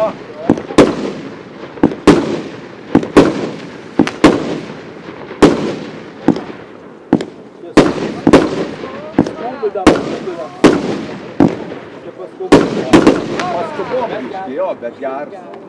Aha. Azt a bombist, ja, bejársz.